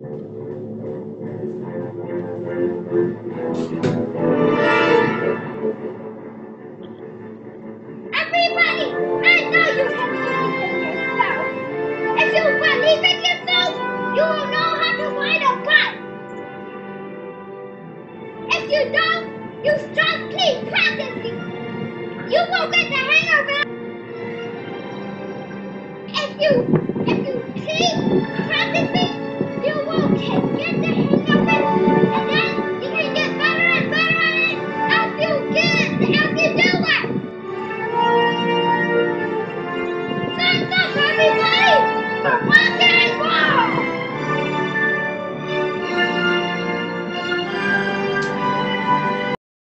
Everybody, I know you. If you believe in Oh.